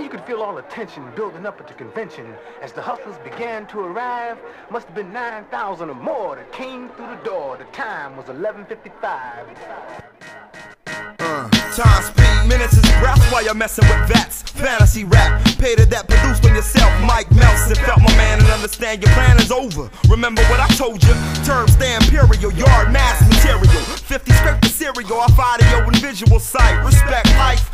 You could feel all the tension building up at the convention as the hustlers began to arrive. Must have been 9,000 or more that came through the door. The time was 11.55. Uh, time speed, minutes is breath while you're messing with vets. Fantasy rap, to that produced on yourself. Mike Melson felt my man and understand your plan is over. Remember what I told you? Term stay imperial, yard mass material. 50 scrape the cereal off audio and visual sight. Respect life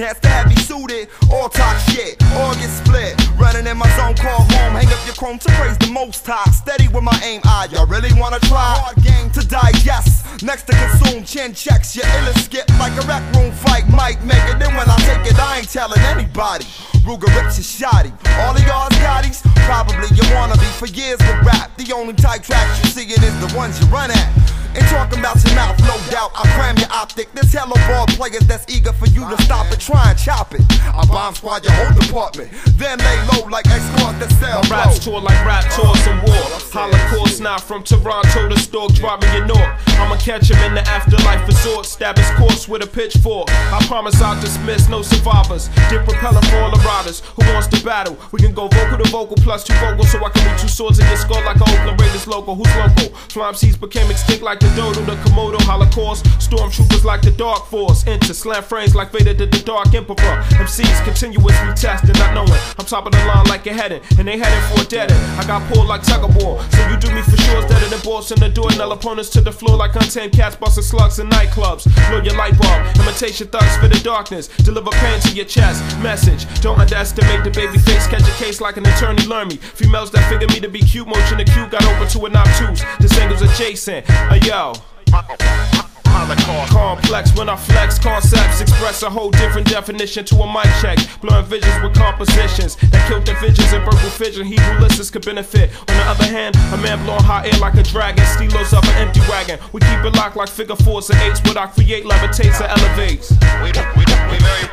has to have me suited. All talk shit, all get split. Running in my zone, call home. Hang up your chrome to praise the most high. Steady with my aim eye. Y'all really wanna try? Hard game to digest. Next to consume, chin checks. Your illest skip like a rec room fight. Might make it. Then when I take it, I ain't telling anybody. Ruger rips your shoddy. All of y'all's gotties, probably you wanna be for years with rap. The only type tracks you see it is the ones you run at. Ain't talking about your mouth, no doubt. I cram your optic. There's hella ball players that's eager for you to stop it. Try and chop it. I bomb squad your whole department. Then lay low like escorts that sell. My raps tour like rap tours and war. Now from Toronto to Stork, driving your north. I'ma catch him in the afterlife resort. Stab his corpse with a pitchfork. I promise I'll dismiss no survivors. Dip repellent for all the riders who wants to battle. We can go vocal to vocal plus two vocals so I can reach two swords in your skull like a Oakland Raiders logo. Who's local? Slime seeds became extinct like the dodo, the Komodo Holekost. Stormtroopers like the Dark Force. Enter slam frames like Vader did the Dark Emperor. MCs continuously testing, not knowing. I'm top of the line like you're heading, and they heading for a dead end. I got pulled like tug of war, so you do me for sure. It's deader than balls in the door, nail opponents to the floor like untamed cats busting slugs in nightclubs. Blow your light bulb, imitation thugs for the darkness. Deliver pain to your chest. Message, don't underestimate the baby face. Catch a case like an attorney, learn me. Females that figure me to be cute, motion the cute, got open to an obtuse. This angle's adjacent. Uh, yo. Complex when I flex, concepts express a whole different definition to a mic check. Blurring visions with compositions that kill divisions and verbal fission. He who listens could benefit. On the other hand, a man blowing hot air like a dragon, stelos of an empty wagon. We keep it locked like figure fours and eights. What I create levitates and elevates. We, we, we very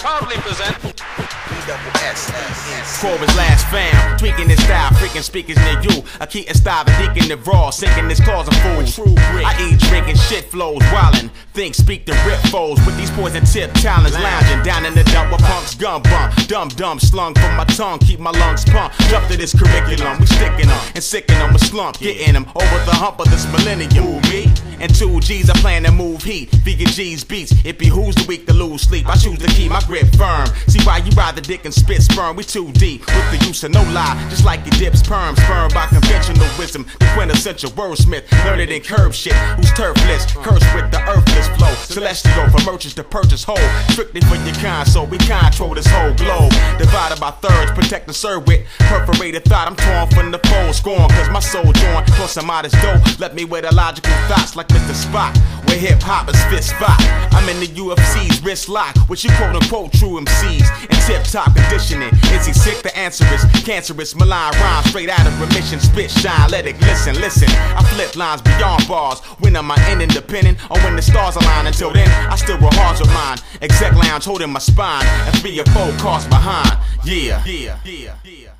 Corey's last fam, tweaking his style, freaking speakers near you. I keep a style, deacon the raw, sinking his claws of fools. I eat, drinking, shit flows, wildin'. Think, speak the rip foes with these poison tip talents, lounging down in the dump with punks, gun bump, dumb dumb slung from my tongue, keep my lungs pumped. Jump to this curriculum, we sticking them and sicking them with slump, getting them over oh, the hump of this millennium. Me and two G's, I plan to move heat. Vegan G's beats, it behooves the weak to lose sleep. I choose to keep my grip firm. See why you ride the dick and spit sperm. We too deep with the use of no lie, just like your dips perm. Sperm by conventional wisdom, the quintessential wordsmith. Learned in curb shit, who's turfless, cursed with the earthless. Celestial for merchants to purchase whole. Strictly for your kind, so we control this whole globe. Divided by thirds, protect the serve with perforated thought. I'm torn from the pole, scorn, cause my soul joined. Plus some modest dough. Let me with illogical thoughts like Mr. Spock. Where hip hop is fist spot. I'm in the UFC's wrist lock, which you quote unquote true MCs. In tip top conditioning. Is he sick? The answer is cancerous. Malign rhyme straight out of remission. Spit shine, let it listen, listen. I flip lines beyond bars. When am I in independent? Or when the stars align? Until then, I still hard with mine. Exec lounge holding my spine. And three or four cars behind. Yeah, yeah, yeah, yeah.